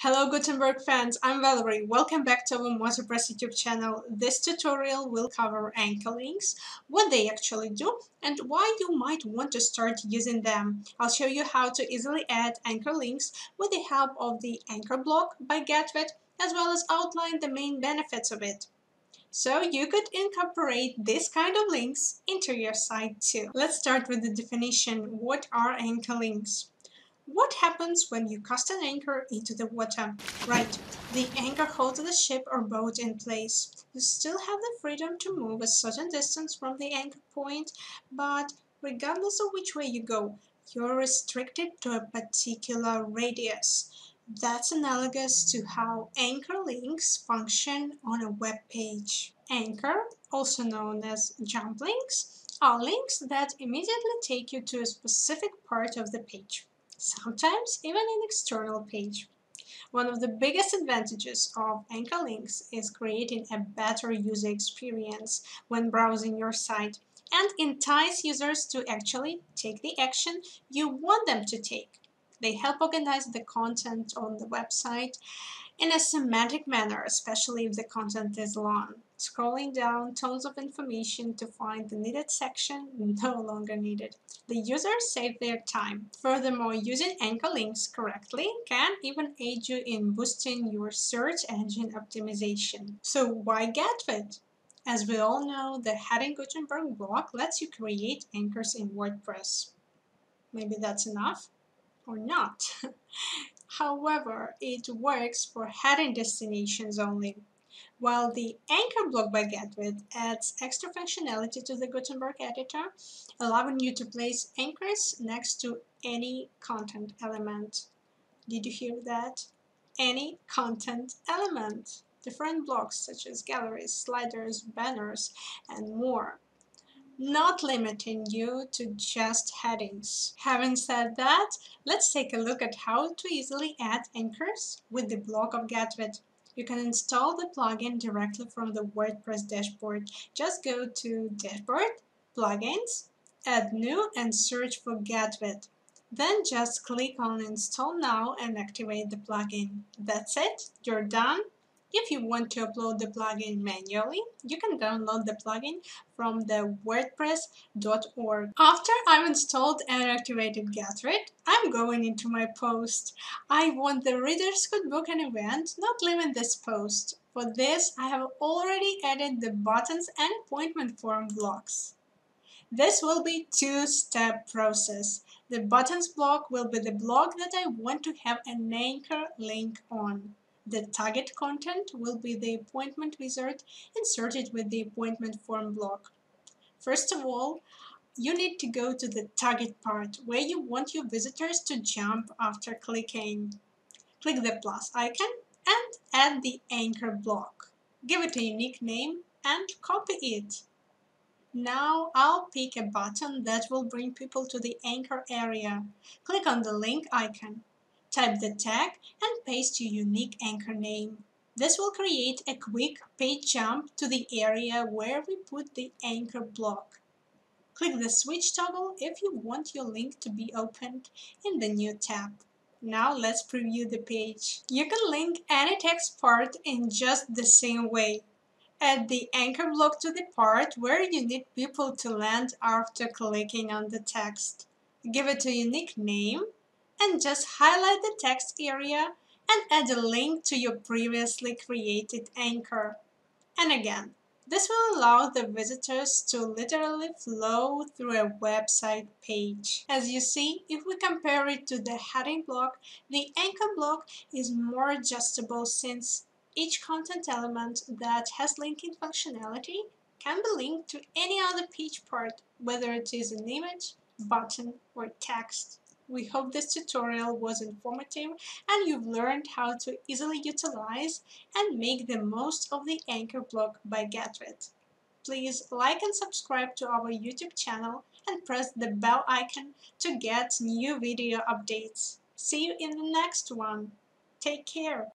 Hello Gutenberg fans, I'm Valerie. Welcome back to our Motopress YouTube channel. This tutorial will cover anchor links, what they actually do, and why you might want to start using them. I'll show you how to easily add anchor links with the help of the Anchor block by Getwid, as well as outline the main benefits of it. So you could incorporate this kind of links into your site too. Let's start with the definition. What are anchor links? What happens when you cast an anchor into the water? Right, the anchor holds the ship or boat in place. You still have the freedom to move a certain distance from the anchor point, but regardless of which way you go, you're restricted to a particular radius. That's analogous to how anchor links function on a web page. Anchor, also known as jump links, are links that immediately take you to a specific part of the page sometimes even an external page. One of the biggest advantages of anchor links is creating a better user experience when browsing your site and entice users to actually take the action you want them to take. They help organize the content on the website in a semantic manner, especially if the content is long. Scrolling down tons of information to find the needed section no longer needed. The users save their time. Furthermore, using anchor links correctly can even aid you in boosting your search engine optimization. So why Getwid? As we all know, the Heading Gutenberg block lets you create anchors in WordPress. Maybe that's enough? Or not? However, it works for heading destinations only. While the anchor block by Getwid adds extra functionality to the Gutenberg editor, allowing you to place anchors next to any content element. Did you hear that? Any content element. Different blocks such as galleries, sliders, banners, and more not limiting you to just headings. Having said that, let's take a look at how to easily add anchors with the block of Getwid. You can install the plugin directly from the WordPress dashboard. Just go to Dashboard, Plugins, Add New and search for Getwid. Then just click on Install Now and activate the plugin. That's it, you're done. If you want to upload the plugin manually, you can download the plugin from the wordpress.org. After I've installed and activated Getwid, I'm going into my post. I want the readers could book an event, not leaving this post. For this, I have already added the buttons and appointment form blocks. This will be two-step process. The buttons block will be the block that I want to have an anchor link on. The target content will be the appointment wizard inserted with the appointment form block. First of all, you need to go to the target part where you want your visitors to jump after clicking. Click the plus icon and add the anchor block. Give it a unique name and copy it. Now I'll pick a button that will bring people to the anchor area. Click on the link icon. Type the tag and paste your unique anchor name. This will create a quick page jump to the area where we put the anchor block. Click the switch toggle if you want your link to be opened in the new tab. Now let's preview the page. You can link any text part in just the same way. Add the anchor block to the part where you need people to land after clicking on the text. Give it a unique name and just highlight the text area and add a link to your previously created anchor. And again, this will allow the visitors to literally flow through a website page. As you see, if we compare it to the heading block, the anchor block is more adjustable since each content element that has linking functionality can be linked to any other page part, whether it is an image, button, or text. We hope this tutorial was informative and you've learned how to easily utilize and make the most of the anchor block by Getwid. Please like and subscribe to our YouTube channel and press the bell icon to get new video updates. See you in the next one. Take care.